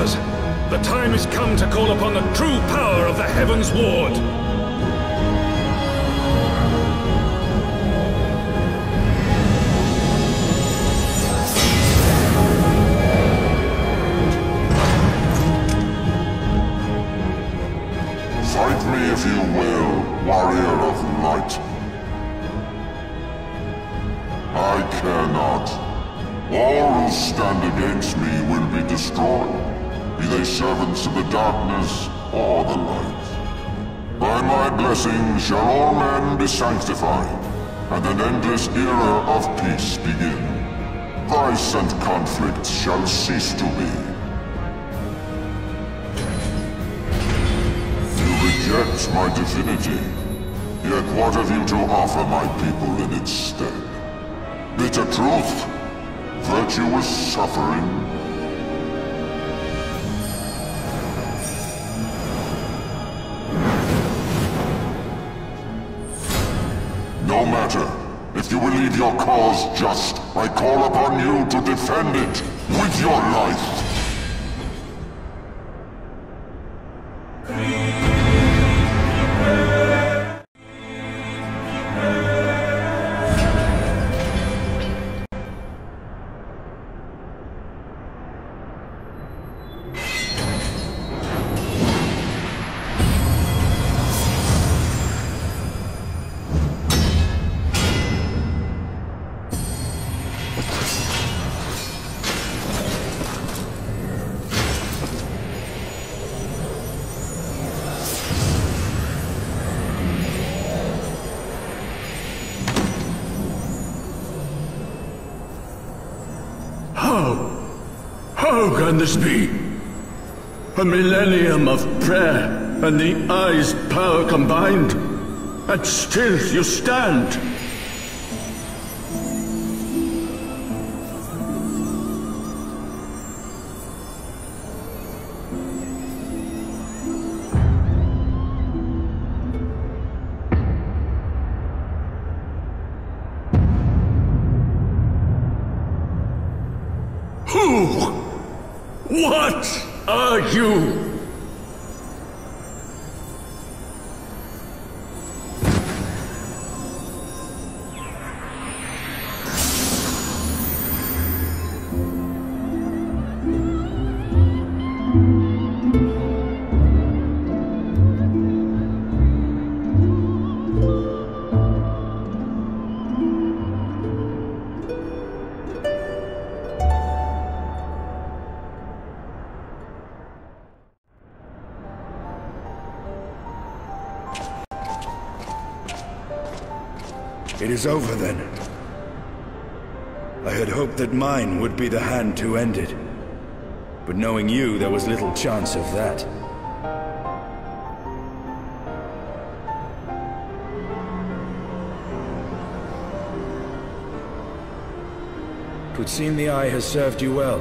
The time has come to call upon the true power of the Heavens Ward. Fight me if you will, warrior of light. I care not. All who stand against me will be destroyed, be they servants of the darkness or the light. By my blessing shall all men be sanctified, and an endless era of peace begin. Vice and conflict shall cease to be. You reject my divinity. Yet what have you to offer my people in its stead? Bitter truth? Virtuous suffering? You believe your cause just, I call upon you to defend it with your life. How can this be? A millennium of prayer and the eye's power combined, and still you stand. Who? What are you? It is over then. I had hoped that mine would be the hand to end it. But knowing you, there was little chance of that. Twould seem the Eye has served you well.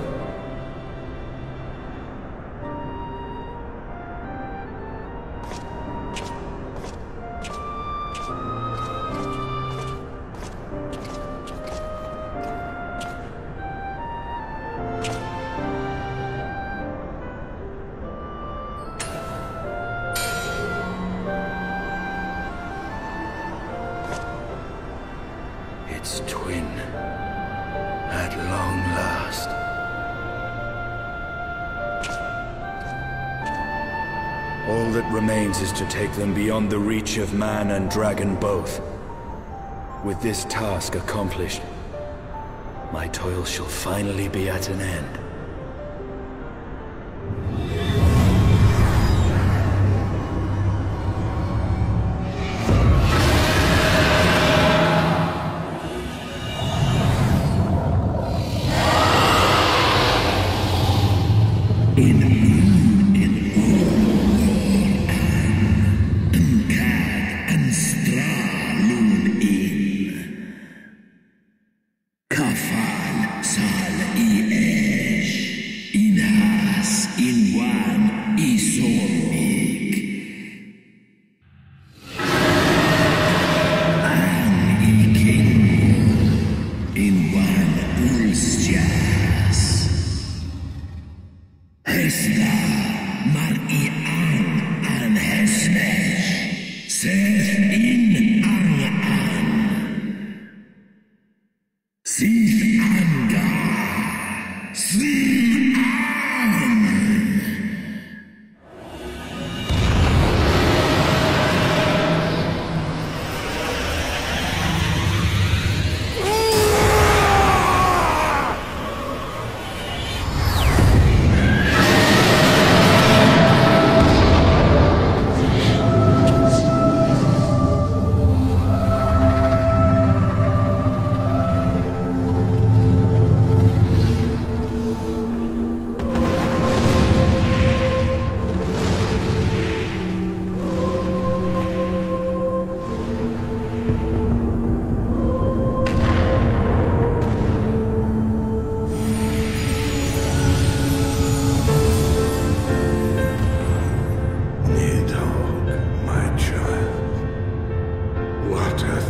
All that remains is to take them beyond the reach of man and dragon both. With this task accomplished, my toil shall finally be at an end.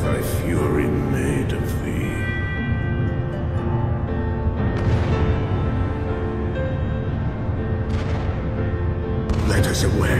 thy fury made of thee? Let us away.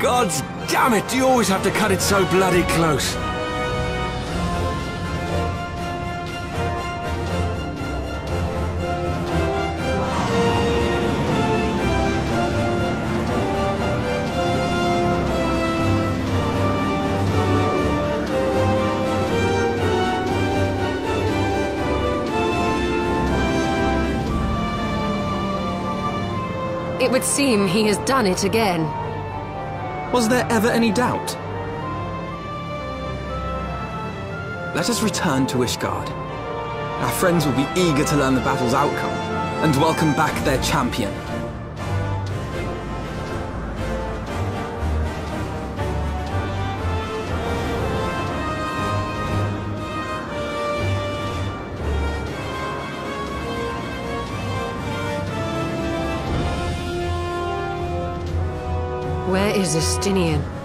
Gods damn it, do you always have to cut it so bloody close? It would seem he has done it again. Was there ever any doubt? Let us return to Ishgard. Our friends will be eager to learn the battle's outcome and welcome back their champion. Where is Estinian?